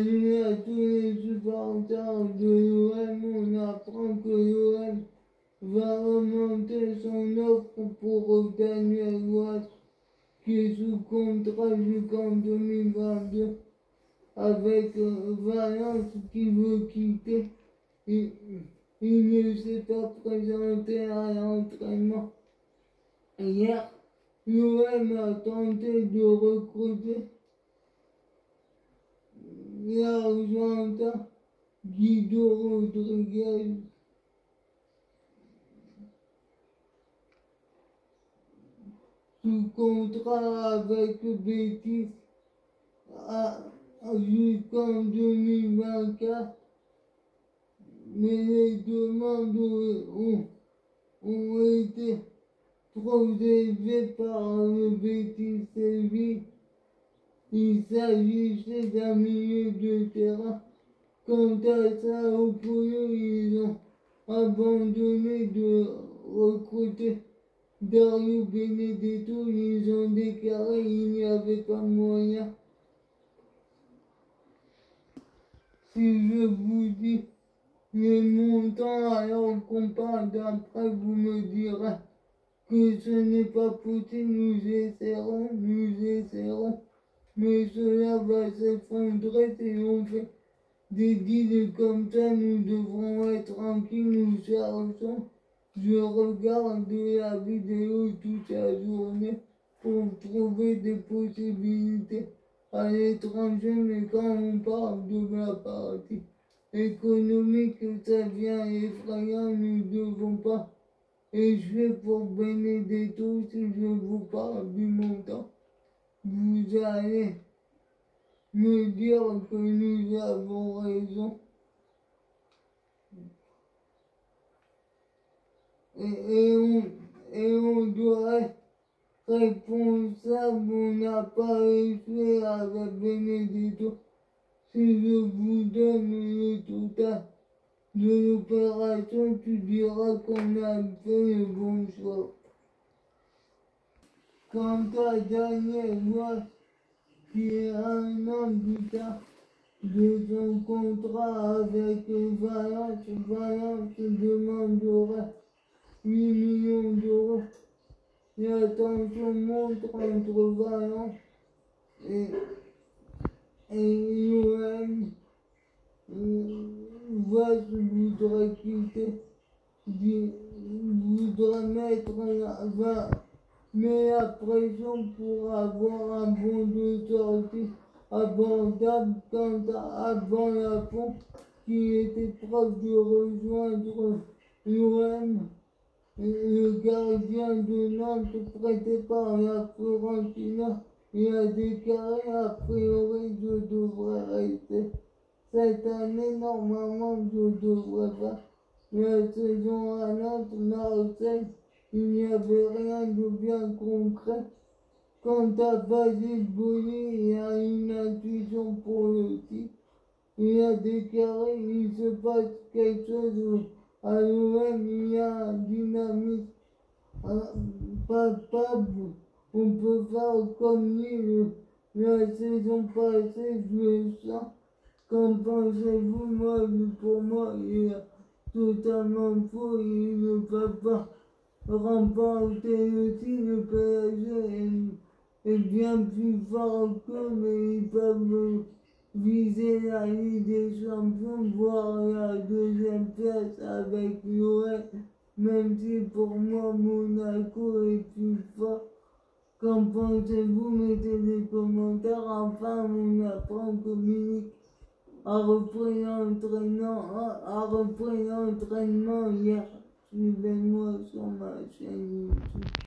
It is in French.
À tous les supporters de l'OM, on apprend que l'OM va remonter son offre pour Daniel Watt, qui est sous contrat jusqu'en 2022, avec Valence qui veut quitter. Il, il ne s'est pas présenté à l'entraînement. Hier, l'OM a tenté de recruter l'Argentin Guido Rodriguez. Sous contrat avec Betis jusqu'en 2024, mais les demandes ont, été trop élevées par le Betis Séville. Il s'agissait d'un milieu de terrain. Quant à Sao Paulo, ils ont abandonné de recruter Dario Benedetto. Ils ont déclaré qu'il n'y avait pas moyen. Si je vous dis les montants alors qu'on parle d'après, vous me direz que ce n'est pas possible. Nous essaierons, nous essaierons mais cela va s'effondrer si on fait des deals comme ça, nous devrons être tranquilles, nous cherchons. Je regarde la vidéo toute la journée pour trouver des possibilités à l'étranger, mais quand on parle de la partie économique, ça devient effrayant, nous ne devons pas échouer pour Benedetto si je vous parle du montant vous allez me dire que nous avons raison. Et, on, et on doit être responsable, on n'a pas échoué avec Benedetto. Si je vous donne le total de l'opération, tu diras qu'on a fait le bon choix. Quant à Daniel Watt, qui est un an plus tard de son contrat avec Valence, Valence demanderait 8 millions d'euros. La tension montre entre Valence et, et l'OM. Watt voudrait quitter, voudrait mettre la, va, mais la pression pour avoir un bon de sortie abordable quant à avant la pompe qui était proche de rejoindre l'OM. Le gardien de Nantes prêté par la Florentina il a déclaré a priori je devrais rester. Cette année normalement je devrais pas. La saison à Nantes, Marseille, il n'y avait rien de bien concret. Quant à Basile Boli, il a une intuition pour le titre. Il a déclaré qu'il se passe quelque chose à l'OM, il y a un dynamisme palpable. On peut faire comme lui la saison passée, je sens. Qu'en pensez-vous Moi, pour moi, il est totalement faux, il ne peut pas remporter le titre, le PSG est, bien plus fort qu'eux, mais ils peuvent viser la Ligue des Champions, voire la deuxième place avec l'OM, même si pour moi Monaco est plus fort. Qu'en pensez-vous Mettez des commentaires. Enfin, on apprend que Munich a repris l'entraînement hier. You've been worked so much and you